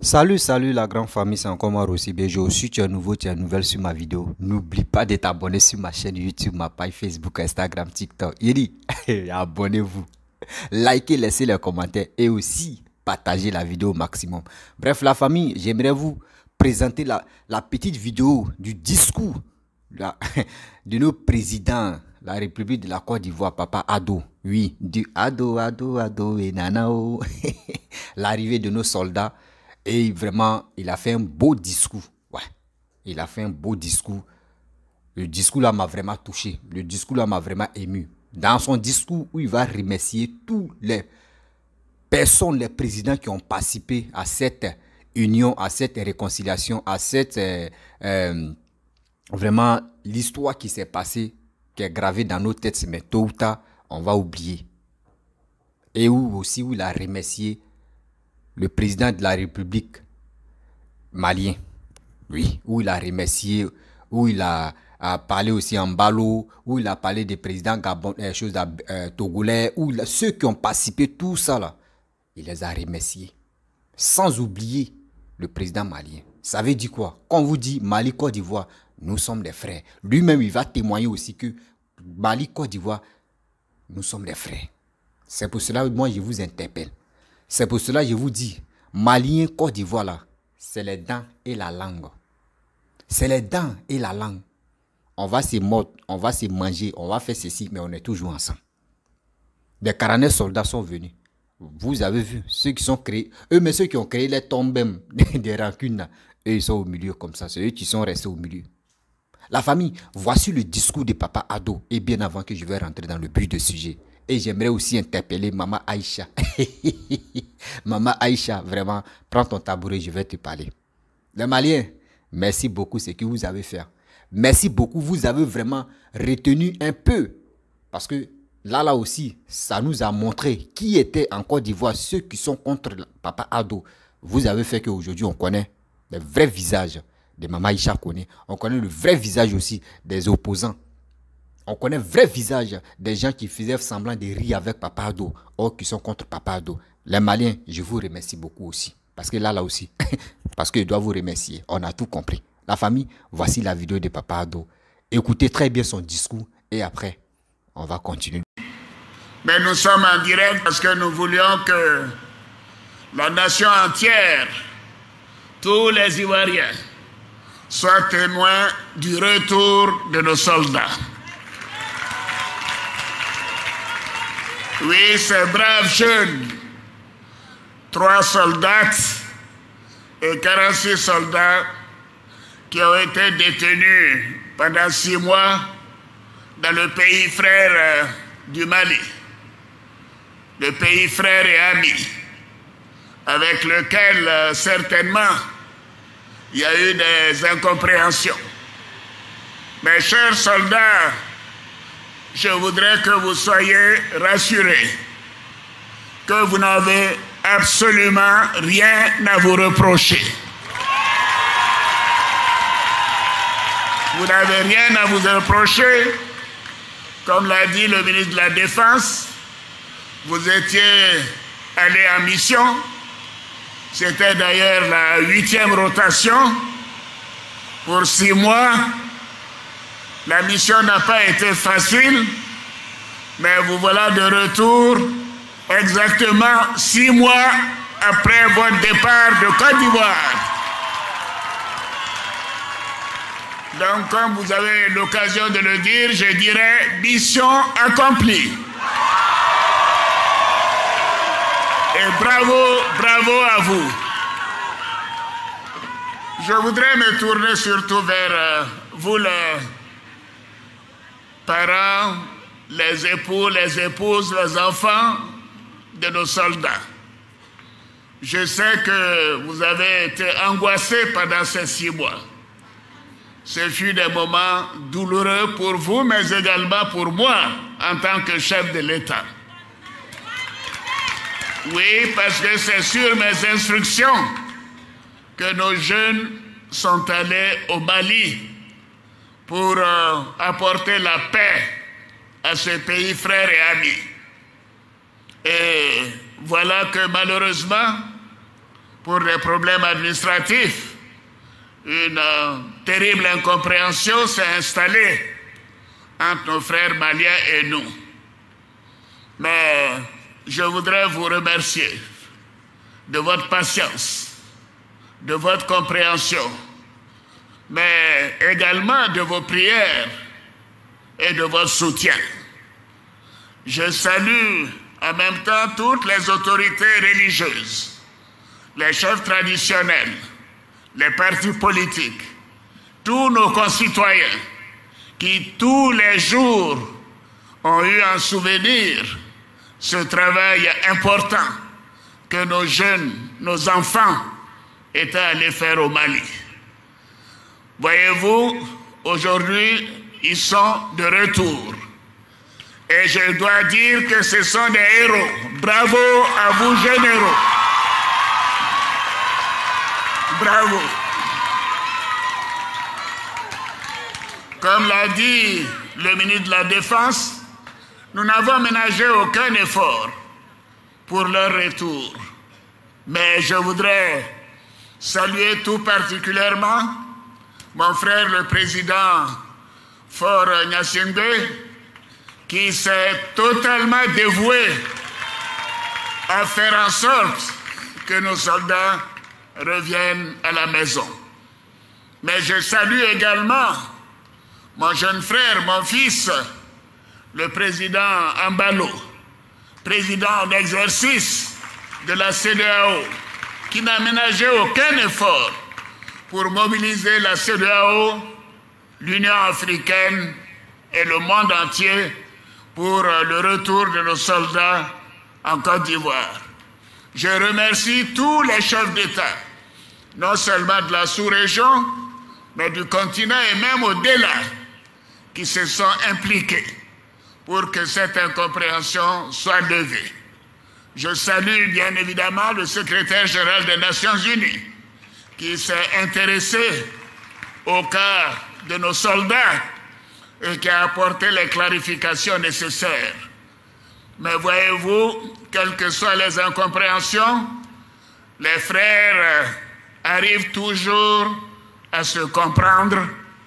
Salut, salut la grande famille, c'est encore moi aussi Bejo. Si tu es nouveau, tu es nouvelle sur ma vidéo, n'oublie pas de t'abonner sur ma chaîne YouTube, ma page Facebook, Instagram, TikTok. Yedi, abonnez-vous. Likez, laissez les commentaires et aussi partagez la vidéo au maximum. Bref, la famille, j'aimerais vous présenter la, la petite vidéo du discours de nos présidents, la République de la Côte d'Ivoire, Papa Ado. Oui, du Ado, Ado, Ado et Nanao. L'arrivée de nos soldats et vraiment, il a fait un beau discours. Ouais, il a fait un beau discours. Le discours là m'a vraiment touché. Le discours là m'a vraiment ému. Dans son discours où il va remercier tous les personnes, les présidents qui ont participé à cette union, à cette réconciliation, à cette euh, euh, vraiment l'histoire qui s'est passée, qui est gravée dans nos têtes, mais tôt ou tard, on va oublier. Et où aussi où il a remercié le président de la République malien, oui, où il a remercié, où il a, parlé aussi en ballot, où il a parlé des présidents Gabon, euh, choses, euh, togolais, où ceux qui ont participé, tout ça là, il les a remerciés. Sans oublier le président malien. Ça veut dire quoi? Quand on vous dit Mali, Côte d'Ivoire, nous sommes des frères. Lui-même, il va témoigner aussi que Mali, Côte d'Ivoire, nous sommes des frères. C'est pour cela que moi, je vous interpelle. C'est pour cela que je vous dis, Malien, Côte d'Ivoire, c'est les dents et la langue. C'est les dents et la langue. On va se mordre, on va se manger, on va faire ceci, mais on est toujours ensemble. Des caranais soldats sont venus. Vous avez vu, ceux qui sont créés, eux, mais ceux qui ont créé les tombes des rancunes, eux, ils sont au milieu comme ça. C'est eux qui sont restés au milieu. La famille, voici le discours de papa Ado. Et bien avant que je vais rentrer dans le but du sujet, et j'aimerais aussi interpeller Maman Aïcha. Maman Aïcha, vraiment, prends ton tabouret, je vais te parler. Les Maliens, merci beaucoup ce que vous avez fait. Merci beaucoup, vous avez vraiment retenu un peu. Parce que là, là aussi, ça nous a montré qui était en Côte d'Ivoire, ceux qui sont contre Papa Ado. Vous avez fait qu'aujourd'hui, on connaît le vrai visage de Maman Aïcha connaît. On connaît le vrai visage aussi des opposants on connaît vrai visage des gens qui faisaient semblant de rire avec Papa Ado, ou qui sont contre Papa Ado. Les Maliens, je vous remercie beaucoup aussi. Parce que là, là aussi, parce que je dois vous remercier. On a tout compris. La famille, voici la vidéo de Papa Ado. Écoutez très bien son discours et après, on va continuer. Mais nous sommes en direct parce que nous voulions que la nation entière, tous les Ivoiriens, soient témoins du retour de nos soldats. Oui, ces braves jeunes, trois soldats et 46 soldats qui ont été détenus pendant six mois dans le pays frère euh, du Mali, le pays frère et ami, avec lequel euh, certainement il y a eu des incompréhensions. Mes chers soldats, je voudrais que vous soyez rassurés que vous n'avez absolument rien à vous reprocher. Vous n'avez rien à vous reprocher. Comme l'a dit le ministre de la Défense, vous étiez allé en mission. C'était d'ailleurs la huitième rotation pour six mois. La mission n'a pas été facile, mais vous voilà de retour exactement six mois après votre départ de Côte d'Ivoire. Donc, comme vous avez l'occasion de le dire, je dirais mission accomplie. Et bravo, bravo à vous. Je voudrais me tourner surtout vers euh, vous, les parents, les époux, les épouses, les enfants de nos soldats. Je sais que vous avez été angoissés pendant ces six mois. Ce fut des moments douloureux pour vous, mais également pour moi en tant que chef de l'État. Oui, parce que c'est sur mes instructions que nos jeunes sont allés au Mali pour euh, apporter la paix à ce pays frère et ami. Et voilà que malheureusement, pour des problèmes administratifs, une euh, terrible incompréhension s'est installée entre nos frères maliens et nous. Mais je voudrais vous remercier de votre patience, de votre compréhension, mais également de vos prières et de votre soutien. Je salue en même temps toutes les autorités religieuses, les chefs traditionnels, les partis politiques, tous nos concitoyens qui tous les jours ont eu en souvenir ce travail important que nos jeunes, nos enfants étaient allés faire au Mali. Voyez-vous, aujourd'hui, ils sont de retour. Et je dois dire que ce sont des héros. Bravo à vous, généraux. Bravo. Comme l'a dit le ministre de la Défense, nous n'avons ménagé aucun effort pour leur retour. Mais je voudrais saluer tout particulièrement mon frère le président Fort Nyasingbe, qui s'est totalement dévoué à faire en sorte que nos soldats reviennent à la maison. Mais je salue également mon jeune frère, mon fils, le président Ambalo, président d'exercice de la CDAO, qui n'a ménagé aucun effort pour mobiliser la CDAO, l'Union africaine et le monde entier pour le retour de nos soldats en Côte d'Ivoire. Je remercie tous les chefs d'État, non seulement de la sous-région, mais du continent et même au-delà, qui se sont impliqués pour que cette incompréhension soit levée. Je salue bien évidemment le secrétaire général des Nations Unies qui s'est intéressé au cas de nos soldats et qui a apporté les clarifications nécessaires. Mais voyez-vous, quelles que soient les incompréhensions, les frères arrivent toujours à se comprendre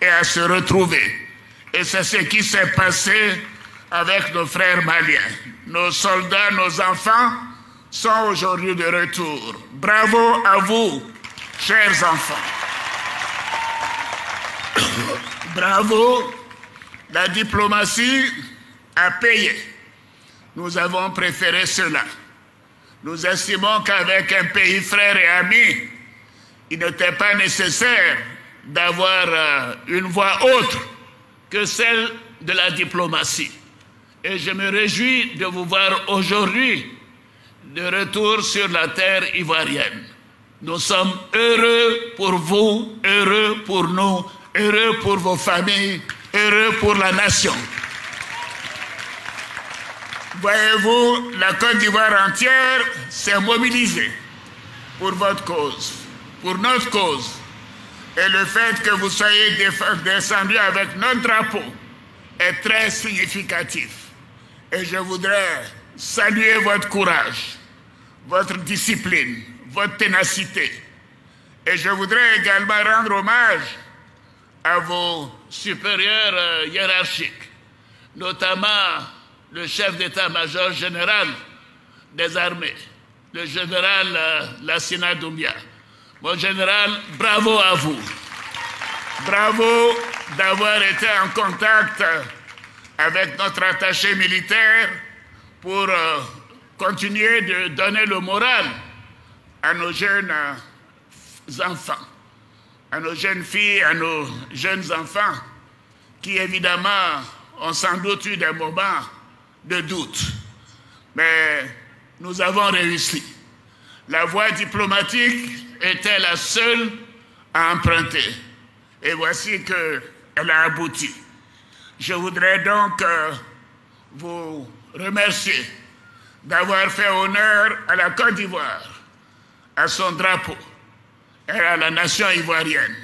et à se retrouver. Et c'est ce qui s'est passé avec nos frères maliens. Nos soldats, nos enfants sont aujourd'hui de retour. Bravo à vous, chers enfants. Bravo, la diplomatie a payé. Nous avons préféré cela. Nous estimons qu'avec un pays frère et ami, il n'était pas nécessaire d'avoir euh, une voix autre que celle de la diplomatie. Et je me réjouis de vous voir aujourd'hui de retour sur la terre ivoirienne. Nous sommes heureux pour vous, heureux pour nous, heureux pour vos familles, heureux pour la nation. Voyez-vous, la Côte d'Ivoire entière s'est mobilisée pour votre cause, pour notre cause. Et le fait que vous soyez descendu avec notre drapeau est très significatif. Et je voudrais saluer votre courage, votre discipline, votre ténacité. Et je voudrais également rendre hommage à vos supérieurs euh, hiérarchiques, notamment le chef d'état-major général des armées, le général euh, Lassina Doumbia. Mon général, bravo à vous. Bravo d'avoir été en contact avec notre attaché militaire pour euh, continuer de donner le moral à nos jeunes enfants, à nos jeunes filles, à nos jeunes enfants, qui évidemment ont sans doute eu des moments de doute. Mais nous avons réussi. La voie diplomatique était la seule à emprunter. Et voici qu'elle a abouti. Je voudrais donc euh, vous remercier d'avoir fait honneur à la Côte d'Ivoire, à son drapeau et à la nation ivoirienne.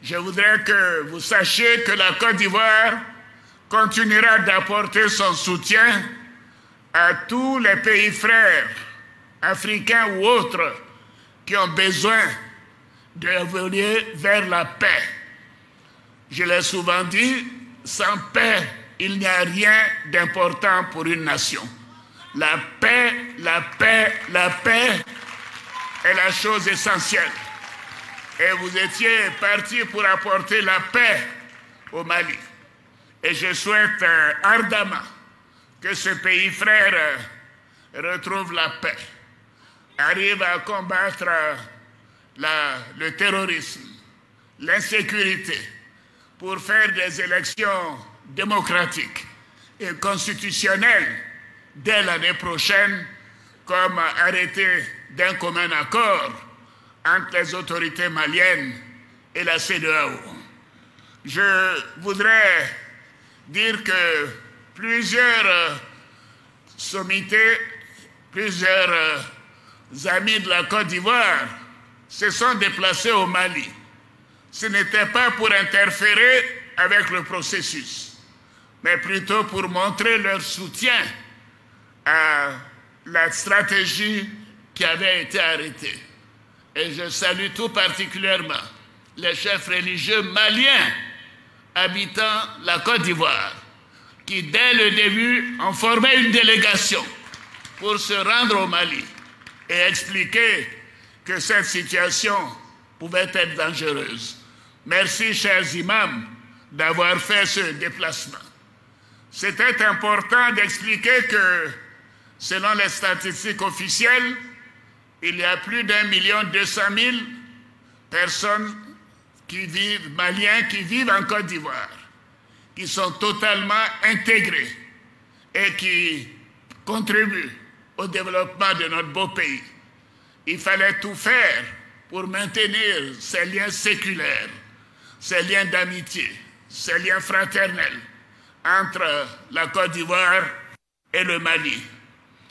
Je voudrais que vous sachiez que la Côte d'Ivoire continuera d'apporter son soutien à tous les pays frères, africains ou autres, qui ont besoin d'évoluer vers la paix. Je l'ai souvent dit, sans paix, il n'y a rien d'important pour une nation. La paix, la paix, la paix est la chose essentielle. Et vous étiez parti pour apporter la paix au Mali. Et je souhaite euh, ardemment que ce pays frère euh, retrouve la paix, arrive à combattre euh, le terrorisme, l'insécurité, pour faire des élections démocratiques et constitutionnelles dès l'année prochaine, comme arrêté d'un commun accord entre les autorités maliennes et la CEDEAO. Je voudrais dire que plusieurs sommités, plusieurs amis de la Côte d'Ivoire se sont déplacés au Mali. Ce n'était pas pour interférer avec le processus, mais plutôt pour montrer leur soutien à la stratégie qui avait été arrêtée. Et je salue tout particulièrement les chefs religieux maliens habitant la Côte d'Ivoire, qui dès le début ont formé une délégation pour se rendre au Mali et expliquer que cette situation pouvait être dangereuse. Merci, chers imams, d'avoir fait ce déplacement. C'était important d'expliquer que, selon les statistiques officielles, il y a plus d'un million deux cent mille personnes qui vivent, maliens qui vivent en Côte d'Ivoire, qui sont totalement intégrés et qui contribuent au développement de notre beau pays il fallait tout faire pour maintenir ces liens séculaires, ces liens d'amitié, ces liens fraternels entre la Côte d'Ivoire et le Mali.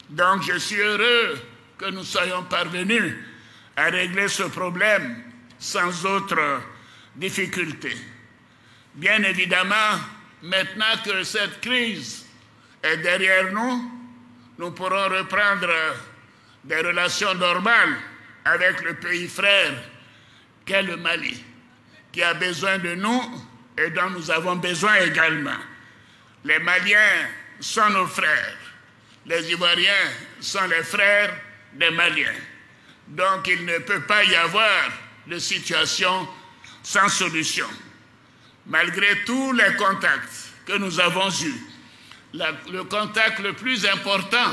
Donc je suis heureux que nous soyons parvenus à régler ce problème sans autre difficulté. Bien évidemment, maintenant que cette crise est derrière nous, nous pourrons reprendre des relations normales avec le pays frère qu'est le Mali, qui a besoin de nous et dont nous avons besoin également. Les Maliens sont nos frères, les Ivoiriens sont les frères des Maliens. Donc il ne peut pas y avoir de situation sans solution. Malgré tous les contacts que nous avons eus, le contact le plus important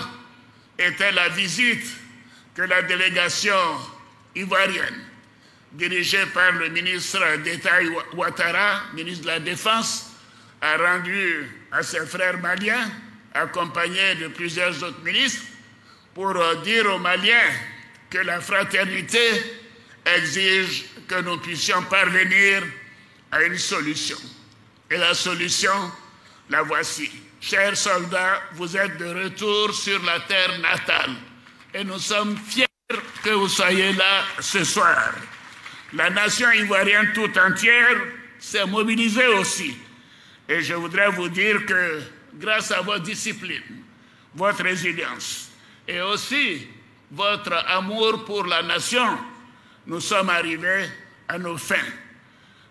était la visite que la délégation ivoirienne, dirigée par le ministre d'État Ouattara, ministre de la Défense, a rendu à ses frères maliens, accompagnés de plusieurs autres ministres, pour dire aux Maliens que la fraternité exige que nous puissions parvenir à une solution. Et la solution, la voici. Chers soldats, vous êtes de retour sur la terre natale et nous sommes fiers que vous soyez là ce soir. La nation ivoirienne tout entière s'est mobilisée aussi. Et je voudrais vous dire que grâce à votre discipline, votre résilience et aussi votre amour pour la nation, nous sommes arrivés à nos fins.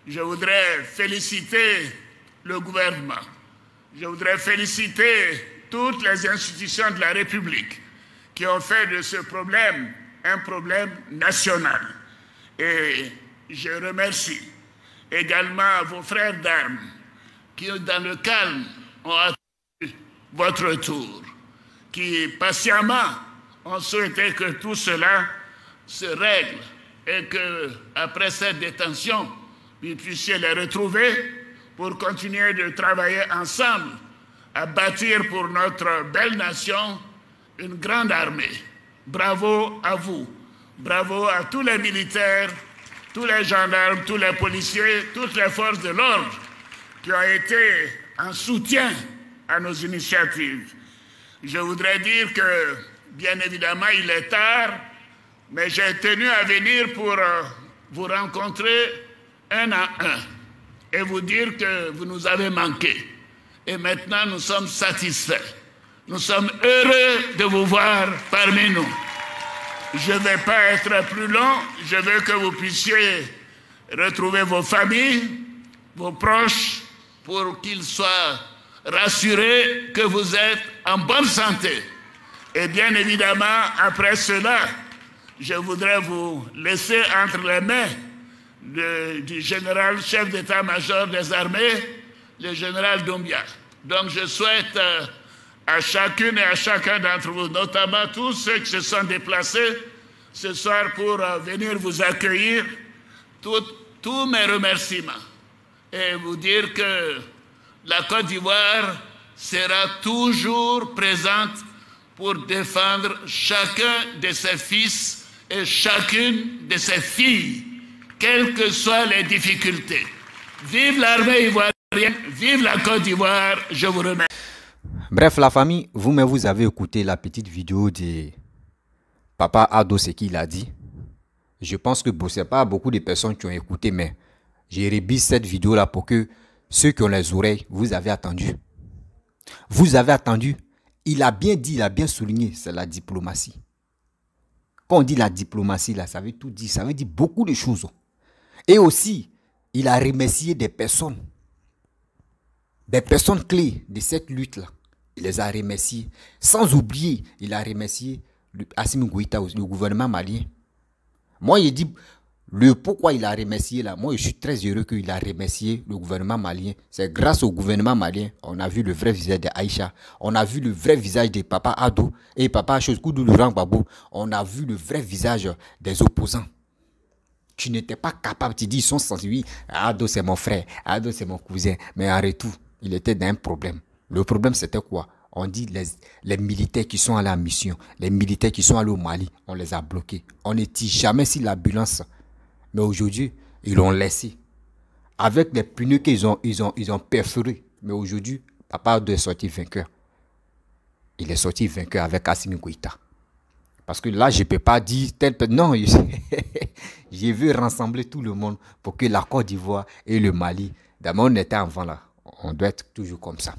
Je voudrais féliciter le gouvernement. Je voudrais féliciter toutes les institutions de la République qui ont fait de ce problème un problème national. Et je remercie également vos frères d'armes qui, dans le calme, ont attendu votre tour, qui patiemment ont souhaité que tout cela se règle et que, après cette détention, vous puissiez les retrouver pour continuer de travailler ensemble à bâtir pour notre belle nation une grande armée. Bravo à vous. Bravo à tous les militaires, tous les gendarmes, tous les policiers, toutes les forces de l'ordre qui ont été en soutien à nos initiatives. Je voudrais dire que, bien évidemment, il est tard, mais j'ai tenu à venir pour euh, vous rencontrer un à un et vous dire que vous nous avez manqué. Et maintenant, nous sommes satisfaits. Nous sommes heureux de vous voir parmi nous. je ne vais pas être plus long. Je veux que vous puissiez retrouver vos familles, vos proches, pour qu'ils soient rassurés que vous êtes en bonne santé. Et bien évidemment, après cela, je voudrais vous laisser entre les mains du général chef d'état-major des armées, le général Doumbia. Donc je souhaite euh, à chacune et à chacun d'entre vous, notamment tous ceux qui se sont déplacés ce soir pour euh, venir vous accueillir, tous mes remerciements et vous dire que la Côte d'Ivoire sera toujours présente pour défendre chacun de ses fils et chacune de ses filles, quelles que soient les difficultés. Vive l'armée ivoirienne, vive la Côte d'Ivoire, je vous remercie. Bref, la famille, vous-même, vous avez écouté la petite vidéo de Papa Ado, ce qu'il a dit. Je pense que ce n'est pas beaucoup de personnes qui ont écouté, mais j'ai remis cette vidéo-là pour que ceux qui ont les oreilles, vous avez attendu. Vous avez attendu. Il a bien dit, il a bien souligné, c'est la diplomatie. Quand on dit la diplomatie, là, ça veut tout dire, ça veut dire beaucoup de choses. Et aussi, il a remercié des personnes, des personnes clés de cette lutte-là. Il les a remerciés. Sans oublier, il a remercié Assimi Goïta, le gouvernement malien. Moi, il dit, le pourquoi il a remercié là, moi je suis très heureux qu'il a remercié le gouvernement malien. C'est grâce au gouvernement malien, on a vu le vrai visage de Aïcha, on a vu le vrai visage de Papa Ado et Papa Choskoudou Laurent Babou, on a vu le vrai visage des opposants. Tu n'étais pas capable, tu dis, ils sont sensibles. Ado c'est mon frère, Ado c'est mon cousin, mais en retour, il était dans un problème. Le problème c'était quoi? On dit les, les militaires qui sont à la mission, les militaires qui sont allés au Mali, on les a bloqués. On ne dit jamais si l'ambulance mais aujourd'hui, ils l'ont laissé. Avec les pneus qu'ils ont, ils ont, ils ont perforé. Mais aujourd'hui, papa doit sortir vainqueur. Il est sorti vainqueur avec Assimi Goïta. Parce que là, je ne peux pas dire tel... Non, je veux rassembler tout le monde pour que la Côte d'Ivoire et le Mali, d'abord on était avant là, on doit être toujours comme ça.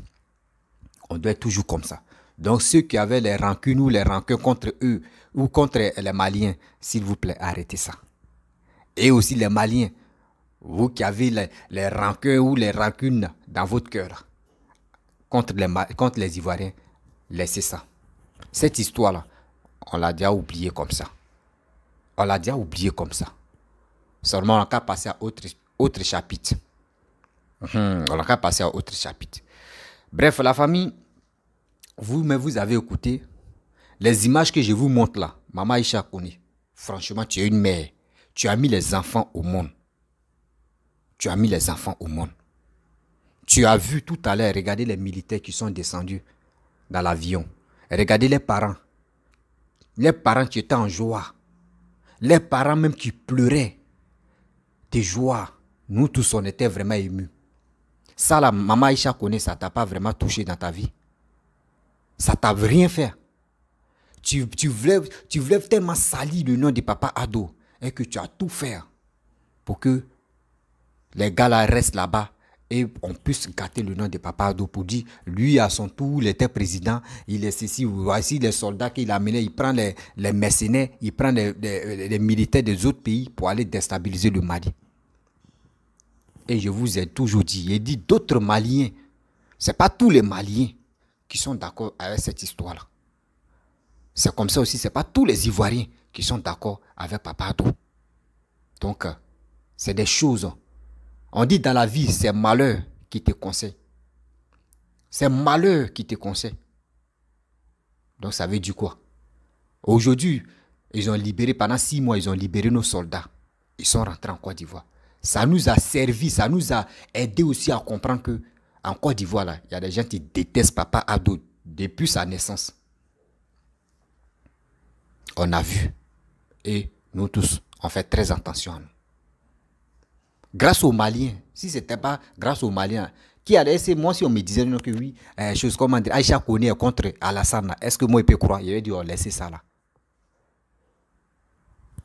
On doit être toujours comme ça. Donc ceux qui avaient les rancunes ou les rancunes contre eux ou contre les Maliens, s'il vous plaît, arrêtez ça et aussi les Maliens, vous qui avez les, les ou les rancunes dans votre cœur contre les, contre les Ivoiriens, laissez ça. Cette histoire-là, on l'a déjà oubliée comme ça. On l'a déjà oubliée comme ça. Seulement, on a qu'à passer à autre, autre chapitre. Mhm, on a qu'à passer à autre chapitre. Bref, la famille, vous, mais vous avez écouté les images que je vous montre là. Maman Isha Kone, franchement, tu es une mère. Tu as mis les enfants au monde. Tu as mis les enfants au monde. Tu as vu tout à l'heure, regardez les militaires qui sont descendus dans l'avion. Regardez les parents. Les parents qui étaient en joie. Les parents même qui pleuraient de joie. Nous tous, on était vraiment émus. Ça, la maman Aïcha connaît, ça t'a pas vraiment touché dans ta vie. Ça t'a rien fait. Tu, tu, voulais, tu voulais tellement salir le nom de papa Ado et que tu as tout fait pour que les gars là restent là-bas et on puisse gâter le nom de Papa Ado pour dire, lui à son tour, il était président, il est ceci, voici les soldats qu'il a menés, il prend les, les mercenaires, il prend les, les, militaires des autres pays pour aller déstabiliser le Mali. Et je vous ai toujours dit, il dit d'autres Maliens, c'est pas tous les Maliens qui sont d'accord avec cette histoire-là. C'est comme ça aussi, c'est pas tous les Ivoiriens qui sont d'accord avec Papa Ado. Donc, euh, c'est des choses. On dit dans la vie, c'est malheur qui te conseille. C'est malheur qui te conseille. Donc, ça veut dire quoi? Aujourd'hui, ils ont libéré, pendant six mois, ils ont libéré nos soldats. Ils sont rentrés en Côte d'Ivoire. Ça nous a servi, ça nous a aidé aussi à comprendre que en Côte d'Ivoire, il y a des gens qui détestent Papa Ado depuis sa naissance. On a vu. Et nous tous, on fait très attention à nous. Grâce aux Maliens, si ce n'était pas grâce aux Maliens, qui allait essayer, moi si on me disait que oui, euh, chose comme dire, Aïcha connaît contre Alassane, est-ce que moi je peux croire? Il avait dit, oh, laissez ça là.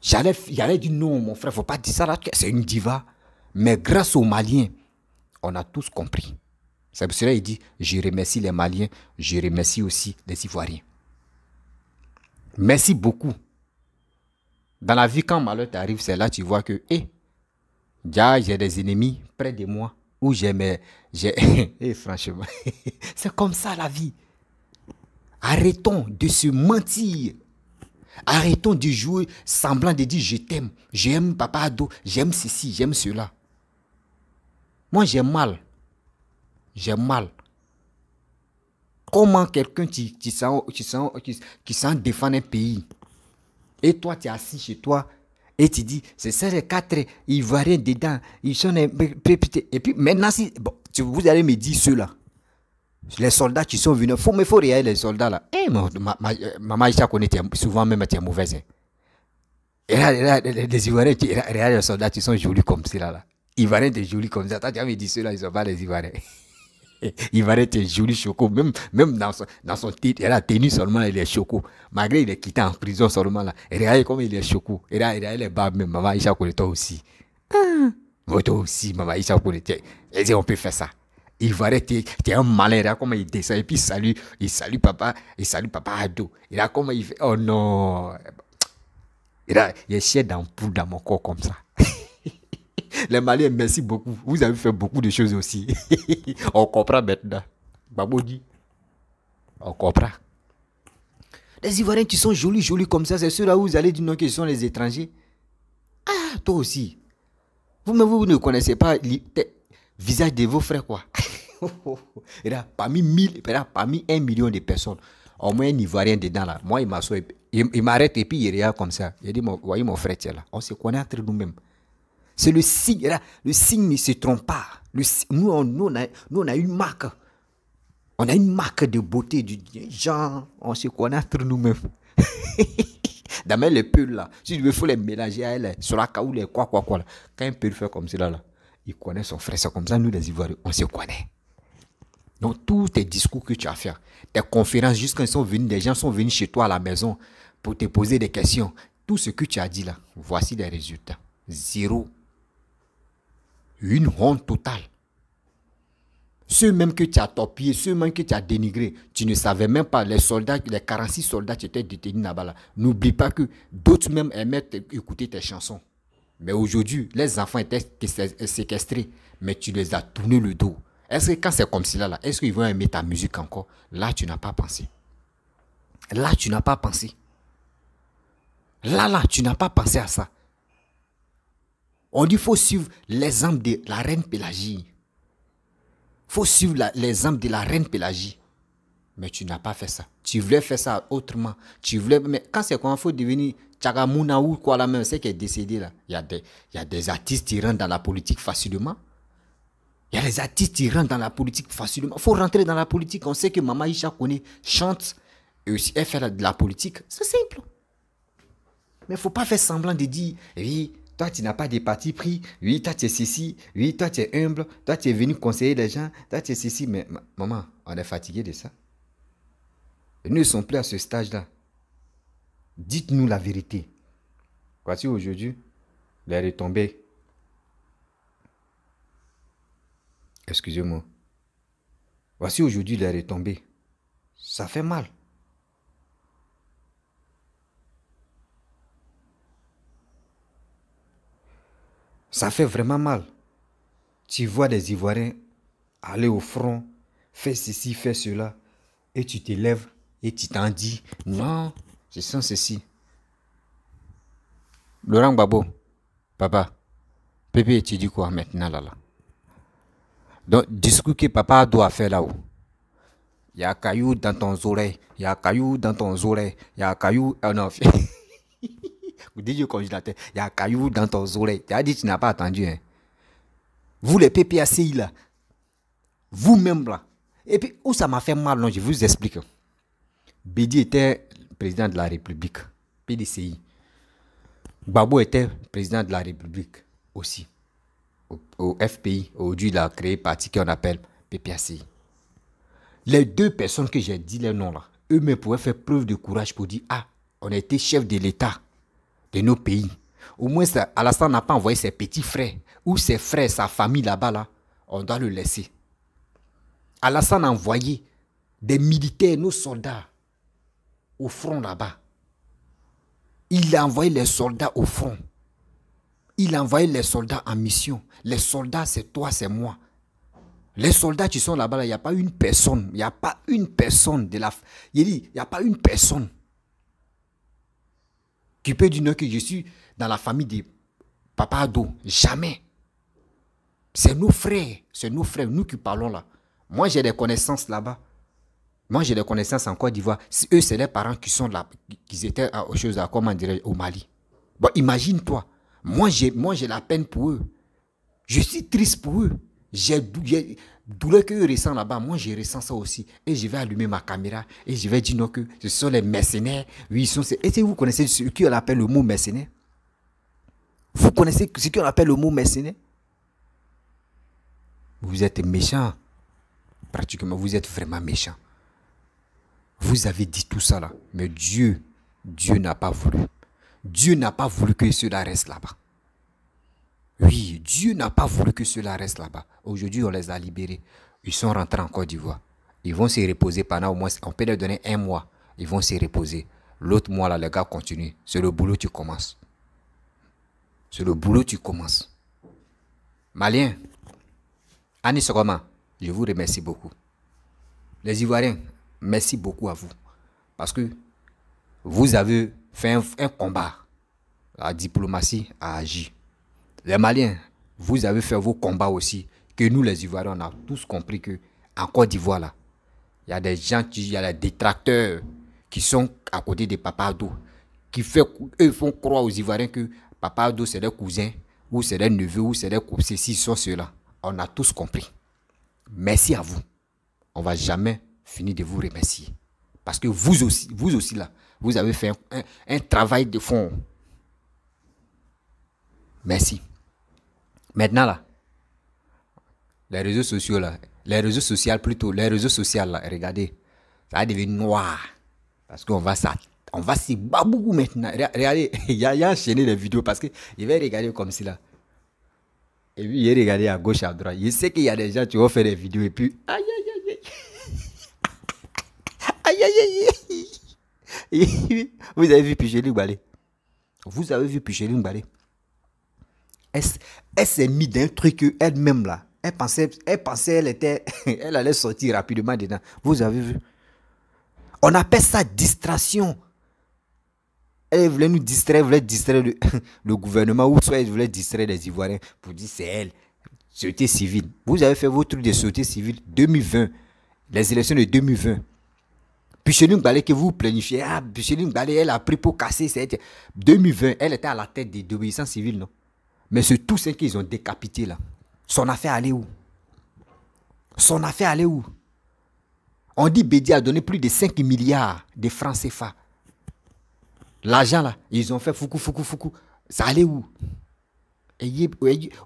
J'allais, j'allais dire non, mon frère, faut pas dire ça là, c'est une diva. Mais grâce aux Maliens, on a tous compris. C'est pour cela qu'il dit, je remercie les Maliens, je remercie aussi les Ivoiriens. Merci beaucoup Dans la vie, quand malheur t'arrive, c'est là que tu vois que, hé, déjà, j'ai des ennemis près de moi, ou j'ai mes. J'ai, eh, franchement, c'est comme ça la vie. Arrêtons de se mentir. Arrêtons de jouer semblant de dire je t'aime, j'aime papa Ado, j'aime ceci, j'aime cela. Moi, j'ai mal. J'ai mal. Comment quelqu'un qui, qui, qui, qui s'en défend un pays? Et toi, tu es assis chez toi et tu dis, c'est ça les quatre Ivoiriens dedans, ils sont Et puis maintenant, si, bon, vous allez me dire ceux-là. Les soldats qui sont venus, faut, mais il faut regarder les soldats là. Eh, ma, ma, ma, maman Aïcha connaît souvent même tu es mauvaise. Hein. Et là, les Ivoiriens, regarde les soldats qui sont jolis comme cela là. Ivoiriens, t'es jolis comme ça. tu as me dit ceux-là, ils sont pas les Ivoiriens. il va être joli choco. Même, même dans son, dans son titre, il a tenu seulement, il est choco. Malgré il est quitté en prison seulement là. Et regardez comme il est choco. Et là, il est bas même. Maman Isha toi aussi. Ah. toi aussi, maman Isha connaît. Et dit, on peut faire ça. Il va être, es un malin, comment il descend. Et puis il salue, il salue papa, il salue papa Ado. Et a comment il fait, oh non. Il a, il est chien d'ampoule dans mon corps comme ça. Les Maliens, merci beaucoup. Vous avez fait beaucoup de choses aussi. On comprend maintenant. Babo dit. On comprend. Les Ivoiriens qui sont jolis, jolis comme ça, c'est ceux-là où vous allez dire non, qu'ils sont les étrangers. Ah, toi aussi. Vous-même, vous ne connaissez pas le visage de vos frères, quoi. Et là, parmi mille, parmi un million de personnes, au moins un Ivoirien dedans là. Moi, il m'arrête et puis il regarde comme ça. Il dit, voyez mon frère, là. On se connaît entre nous-mêmes. C'est le signe. Le signe ne se trompe pas. Le, nous, on, nous, on a, une marque. On a une marque de beauté du genre. On se connaît entre nous-mêmes. Dans les peuls là, si veux, faut les mélanger à elle, sur la les quoi, quoi, quoi. Là. Quand un peut fait comme cela, là, il connaît son frère. C'est comme ça, nous les Ivoiriens, on se connaît. Donc, tous tes discours que tu as fait, tes conférences, jusqu'à sont venus, des gens sont venus chez toi à la maison pour te poser des questions. Tout ce que tu as dit là, voici les résultats. Zéro une honte totale. Ceux même que tu as torpillés, ceux même que tu as dénigrés, tu ne savais même pas, les soldats, les 46 soldats qui étaient détenus là-bas. N'oublie pas que d'autres même aimaient écouter tes chansons. Mais aujourd'hui, les enfants étaient séquestrés, mais tu les as tournés le dos. Est-ce que quand c'est comme cela, est-ce qu'ils vont aimer ta musique encore? Là, tu n'as pas pensé. Là, tu n'as pas pensé. Là, là, tu n'as pas pensé à ça. On dit faut suivre l'exemple de la reine Pélagie. Faut suivre l'exemple de la reine Pélagie. Mais tu n'as pas fait ça. Tu voulais faire ça autrement. Tu voulais, mais quand c'est quoi, il faut devenir Tchagamouna ou quoi là même, c'est qui est décédé là. Il y, a des, il y artistes qui rentrent dans la politique facilement. Il y a des artistes qui rentrent dans la politique facilement. Il faut rentrer dans la politique. On sait que Mama Isha connaît, chante et aussi elle fait de la politique. C'est simple. Mais il ne faut pas faire semblant de dire, oui, toi, tu n'as pas de parti pris. Oui, toi, tu es ceci. Oui, toi, tu es humble. Toi, tu es venu conseiller les gens. Toi, tu es ceci. Mais maman, on est fatigué de ça. Nous ne sommes plus à ce stage-là. Dites-nous la vérité. Voici aujourd'hui les retombées. Excusez-moi. Voici aujourd'hui les retombées. Ça fait mal. Ça fait vraiment mal. Tu vois des Ivoiriens aller au front, faire ceci, faire cela, et tu te lèves et tu t'en dis, non, je sens ceci. Laurent Babo, papa, Pépé, tu dis quoi maintenant là là? Donc, discours que papa doit faire là-haut. Il y a un caillou dans ton oreille, il y a un caillou dans ton oreille, il y a un caillou. Oh Vous dites congélateur, il y a un caillou dans ton oreille? Tu as dit, tu n'as pas attendu. Hein. Vous, les PPACI, là, vous-même, là. Et puis, où ça m'a fait mal, non, je vous explique. Bédi était président de la République, PDCI. Babou était président de la République aussi. Au, FPI, aujourd'hui, il a créé un parti qu'on appelle PPACI. Les deux personnes que j'ai dit les noms là, eux-mêmes pouvaient faire preuve de courage pour dire Ah, on été chef de l'État de nos pays. Au moins, Alassane n'a pas envoyé ses petits frères ou ses frères, sa famille là-bas, là. On doit le laisser. Alassane a envoyé des militaires, nos soldats, au front là-bas. Il a envoyé les soldats au front. Il a envoyé les soldats en mission. Les soldats, c'est toi, c'est moi. Les soldats qui sont là-bas, il n'y a pas une personne. Il n'y a pas une personne de la. Il dit, il n'y a pas une personne qui peut dire que je suis dans la famille de Papa Ado. Jamais. C'est nos frères. C'est nos frères, nous qui parlons là. Moi, j'ai des connaissances là-bas. Moi, j'ai des connaissances en Côte d'Ivoire. Eux, c'est les parents qui sont là, qui étaient à, chose à, comment dire, au Mali. Bon, imagine-toi. Moi, j'ai, moi, j'ai la peine pour eux. Je suis triste pour eux. J'ai douleur que ressentent là-bas. Moi, je ressens ça aussi. Et je vais allumer ma caméra et je vais dire non que ce sont les mercenaires. Oui, ils sont. Est-ce que vous connaissez ce qu'on appelle le mot mercenaire? Vous connaissez ce qu'on appelle le mot mercenaire? Vous êtes méchant. Pratiquement, vous êtes vraiment méchant. Vous avez dit tout ça là. Mais Dieu, Dieu n'a pas voulu. Dieu n'a pas voulu que cela reste là-bas. Oui, Dieu n'a pas voulu que cela reste là-bas. Aujourd'hui, on les a libérés. Ils sont rentrés en Côte d'Ivoire. Ils vont se reposer pendant au moins, on peut leur donner un mois. Ils vont se reposer. L'autre mois, là, les gars continuent. C'est le boulot, tu commences. C'est le boulot, tu commences. Malien, Annie Sogoma, je vous remercie beaucoup. Les Ivoiriens, merci beaucoup à vous. Parce que vous avez fait un, combat. La diplomatie a agi. Les Maliens, vous avez fait vos combats aussi. Que nous, les Ivoiriens, on a tous compris que en Côte d'Ivoire, là, il y a des gens il y a des détracteurs qui sont à côté de Papa qui fait, eux font croire aux Ivoiriens que Papa c'est des cousins, ou c'est des neveux, ou c'est des ceci, sont ceux-là. On a tous compris. Merci à vous. On va jamais finir de vous remercier. Parce que vous aussi, vous aussi là, vous avez fait un, travail de fond. Merci. Maintenant là, les réseaux sociaux là, les réseaux sociaux plutôt, les réseaux sociaux là, regardez, ça va devenir noir. Parce qu'on va ça, on va s'y beaucoup maintenant. Regardez, il y, a, enchaîné les vidéos parce que je vais regarder comme cela. Et puis, il regarder à gauche, à droite. Je sais qu'il y a des gens qui vont faire des vidéos et puis, aïe, aïe, aïe, aïe. aïe, aïe. Vous avez vu Picheline Balé Vous avez vu Picheline Balé Elle, s'est mise d'un truc elle-même là. Elle pensait, elle pensait, elle était, elle allait sortir rapidement dedans. Vous avez vu? On appelle ça distraction. Elle voulait nous distraire, voulait distraire le, gouvernement, ou soit elle voulait distraire les Ivoiriens pour dire c'est elle. Société civile. Vous avez fait votre truc de société civile 2020, les élections de 2020. Picheline Balé que vous planifiez, ah, Picheline Balé, elle a pris pour casser. 2020, elle était à la tête des désobéissance civile, non? Mais c'est tout ce qu'ils ont décapité là. Son affaire allait où? Son affaire allait où? On dit Bédi a donné plus de 5 milliards de francs CFA L'argent là, ils ont fait foucou, foucou, foucou. Ça allait où?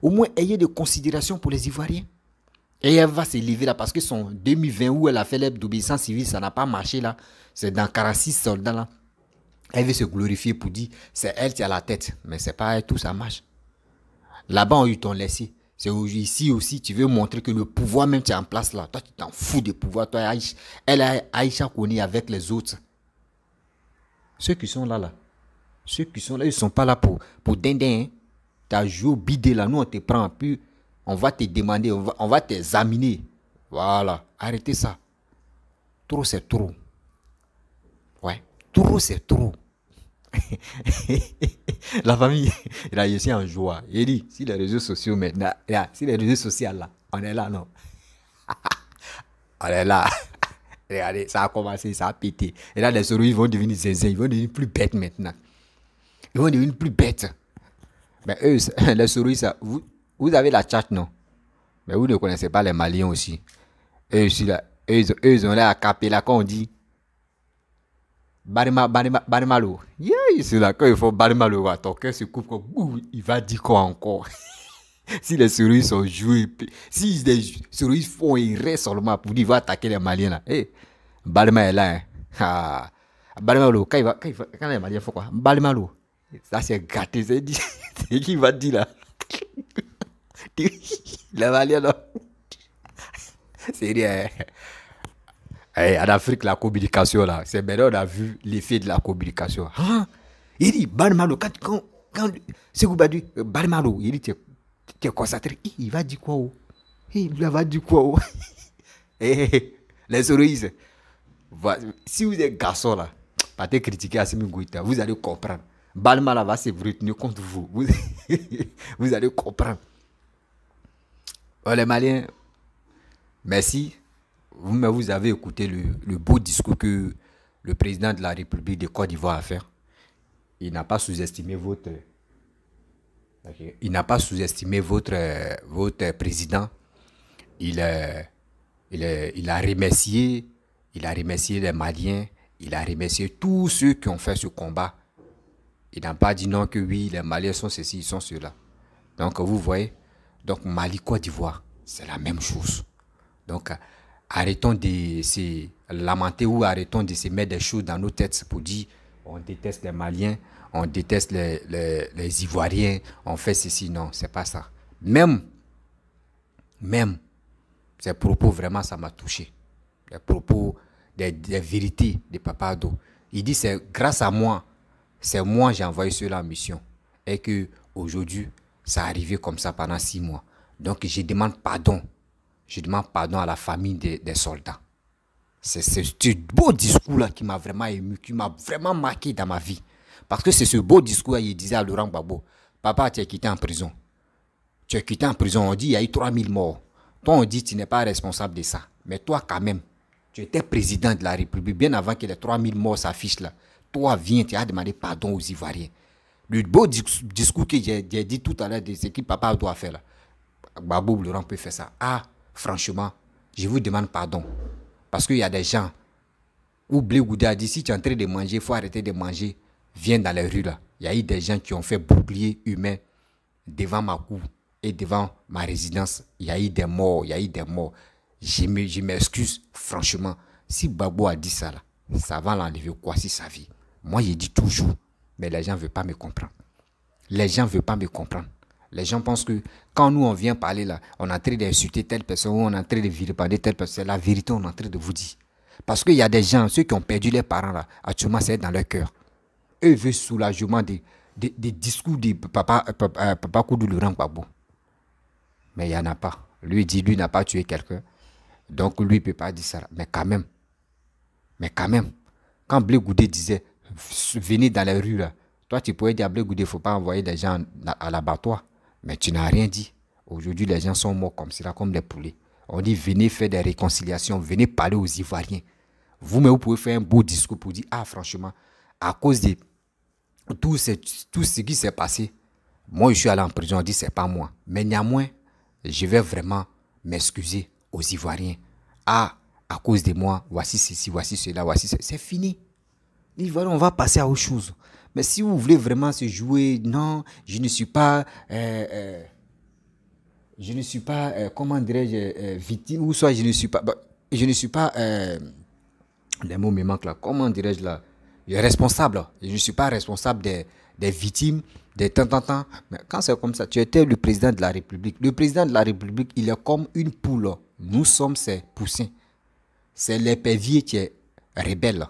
Au moins, ayez de considération pour les Ivoiriens. Et elle va se lever là parce que son 2020 où elle a fait l'aide d'obéissance civile, ça n'a pas marché là. C'est dans 46 soldats là. Elle veut se glorifier pour dire c'est elle qui a la tête. Mais c'est pas elle, tout ça marche. Là-bas, ils t'ont laissé. C'est ici aussi, tu veux montrer que le pouvoir même tu es en place là. Toi, tu t'en fous du pouvoir. Toi, elle a Aïcha Koni avec les autres. Ceux qui sont là, là, ceux qui sont là, ils ne sont pas là pour, pour dindin. Hein. Joué au bidé là, nous on te prend, puis on va te demander, on va, on va t'examiner. Voilà, arrêtez ça. Trop c'est trop. Ouais, trop c'est trop. la famille, là, je suis en joie. Il dit, si les réseaux sociaux maintenant, si les réseaux sociaux là, on est là, non? on est là. Regardez, ça a commencé, ça a pété. Et là, les souris vont devenir zézé, ils vont devenir plus bêtes maintenant. Ils vont devenir plus bêtes. Mais eux, les souris, vous, avez la chat, non? Mais vous ne connaissez pas les Maliens aussi. Eux, là, ils ont l'air à là quand on dit Barima, barima, barimalo. Yeah, c'est là quand il faut barimalo, ton cœur se coupe comme, il va dire quoi encore? Si les souris sont joués, si les souris font restent seulement pour dire va attaquer les Maliens là, eh, Balma est là. Hein. Ah, Balma quand, il va, quand, il va, quand les Maliens font quoi? Balma ça c'est gâté, c'est dit. qui va dire là Les Maliens là. C'est rien. Hey, en Afrique, la communication là, c'est maintenant on a vu l'effet de la communication. Hein? Il dit, Balmalo, quand, quand, quand Segou Badu, Balmalo, il dit, tu es- concentré. Il va dire quoi oh? Il va dire quoi oh? Eh, eh, Les Voilà. si vous êtes garçon là, partez critiquer Assimi Goïta, vous allez comprendre. Balma là va se retenir contre vous. Vous, vous allez comprendre. Oh, les Maliens, merci. Vous, vous avez écouté le, beau discours que le président de la République de Côte d'Ivoire a fait. Il n'a pas sous-estimé votre. Il n'a pas sous-estimé votre, votre président. Il, euh, il, euh, il a remercié, il a remercié les Maliens, il a remercié tous ceux qui ont fait ce combat. Il n'a pas dit non que oui, les Maliens sont ceci, ils sont cela. Donc vous voyez, donc Mali, Côte d'Ivoire, c'est la même chose. Donc arrêtons de se lamenter ou arrêtons de se mettre des choses dans nos têtes pour dire on déteste les Maliens, on déteste les, Ivoiriens, on fait ceci. Non, c'est pas ça. Même, même, ces propos, vraiment, ça m'a touché. Les propos, des, vérités de Papa Ado. Il dit, c'est grâce à moi, c'est moi j'ai envoyé cela en mission. Et que aujourd'hui, ça arrivé comme ça pendant six mois. Donc, je demande pardon. Je demande pardon à la famille des, soldats. C'est c'est ce beau discours-là qui m'a vraiment ému, qui m'a vraiment marqué dans ma vie. Parce que c'est ce beau discours-là, il disait à Laurent Gbagbo, papa, tu es quitté en prison. Tu es quitté en prison, on dit il y a eu 3000 morts. Toi, on dit tu n'es pas responsable de ça. Mais toi, quand même, tu étais président de la République bien avant que les 3000 morts s'affichent là. Toi, viens, tu as demandé pardon aux Ivoiriens. Le beau dis- discours que j'ai dit tout à l'heure de ce que papa doit faire là. Babou Laurent peut faire ça. Ah, franchement, je vous demande pardon. Parce qu'il y a des gens où Blé a dit si tu es en train de manger, il faut arrêter de manger. Viens dans les rues là. Il y a eu des gens qui ont fait bouclier humain devant ma cour et devant ma résidence. Il y a eu des morts, il y a eu des morts. Je me- je m'excuse, franchement. Si Babou a dit ça là, ça va l'enlever quoi si sa vie Moi, je dis toujours, mais les gens ne veulent pas me comprendre. Les gens ne veulent pas me comprendre. Les gens pensent que quand nous, on vient parler là, on est en train d'insulter telle personne ou on est en train de vilipender telle personne. C'est la vérité, on est en train de vous dire. Parce qu'il y a des gens, ceux qui ont perdu leurs parents là, actuellement, c'est dans leur cœur. Eux veulent soulagement des, des, discours de papa, euh, euh, papa Koudou Laurent Gbagbo. Mais il n'y en a pas. Lui dit, lui n'a pas tué quelqu'un. Donc lui ne peut pas dire ça. Mais quand même, mais quand même, quand Blé Goudé disait venez dans les rues là, toi tu pourrais dire à Blé Goudé, il ne faut pas envoyer des gens à l'abattoir. Mais tu n'as rien dit. Aujourd'hui, les gens sont morts comme cela, comme des poulets. On dit venez faire des réconciliations, venez parler aux Ivoiriens. Vous-même, vous pouvez faire un beau discours pour dire ah, franchement, à cause de tout ce, tout ce qui s'est passé, moi je suis allé en prison, on dit c'est pas moi. Mais néanmoins, je vais vraiment m'excuser aux Ivoiriens. Ah, à cause de moi, voici ceci, voici cela, voici cela. C'est fini. Les Ivoiriens, on va passer à autre chose. Mais si vous voulez vraiment se jouer, non, je ne suis pas. euh, euh, je ne suis pas, euh, comment dirais-je, victime, ou soit je ne suis pas. bah, je ne suis pas. les mots me manquent là. Comment dirais-je là? Responsable. Je ne suis pas responsable des, des victimes, des temps, temps, temps. Mais quand c'est comme ça, tu étais le président de la République. Le président de la République, il est comme une poule. Nous sommes ses poussins. C'est l'épervier qui est rebelle.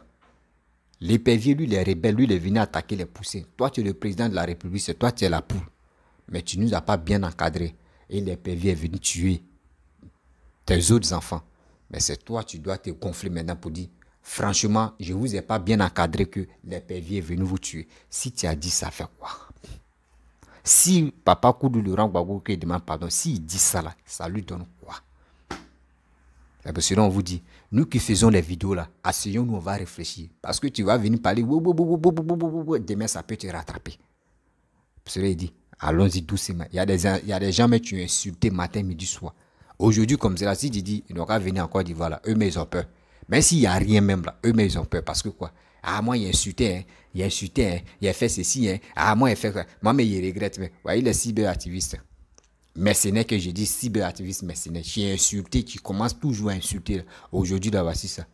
L'épervier, lui, il est rebelle. Lui, il est venu attaquer les poussins. Toi, tu es le président de la République. C'est toi, tu es la poule. Mais tu ne nous as pas bien encadré. Et l'épervier est venu tuer tes autres enfants. Mais c'est toi, tu dois te gonfler maintenant pour dire, franchement, je ne vous ai pas bien encadré que l'épervier est venu vous tuer. Si tu as dit ça, fait quoi? Si papa Koudou Laurent Gbagbo demande pardon, s'il dit ça là, ça lui donne quoi? Parce que là, on vous dit, nous qui faisons les vidéos là, asseyons-nous, on va réfléchir. Parce que tu vas venir parler, demain ça peut te rattraper. Cela dit, allons-y doucement. Il y, a des, il y a des gens, mais tu insultes matin, midi, soir. Aujourd'hui, comme cela, si tu dis, ils n'ont qu'à venir en Côte d'Ivoire là, eux, mais ils ont peur. Même s'il n'y a rien même là, eux, mais ils ont peur. Parce que quoi? Ah, moi, il insulté, hein. il insulté, hein. il a fait ceci, hein. Ah, moi, il fait quoi? Moi, mais il regrette, mais voyez les cyberactivistes. Mercenaire que je dis, cyberactiviste mercenaire. J'ai insulté, tu commences toujours à insulter. Aujourd'hui, là, voici ça.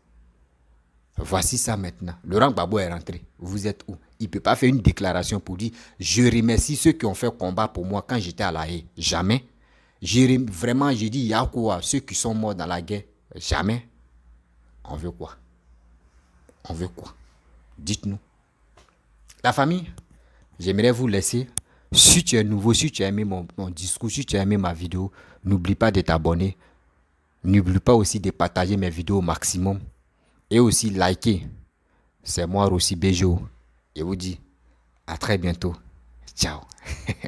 Voici ça maintenant. Laurent Gbagbo est rentré. Vous êtes où? Il ne peut pas faire une déclaration pour dire Je remercie ceux qui ont fait combat pour moi quand j'étais à la haie. Jamais. Vraiment, j'ai dit Il y a quoi Ceux qui sont morts dans la guerre. Jamais. On veut quoi? On veut quoi? Dites-nous. La famille, j'aimerais vous laisser. Si tu es nouveau, si tu as aimé mon, discours, si tu as aimé ma vidéo, n'oublie pas de t'abonner. N'oublie pas aussi de partager mes vidéos au maximum. Et aussi liker. C'est moi Rossi Bejo. Je vous dis à très bientôt. Ciao.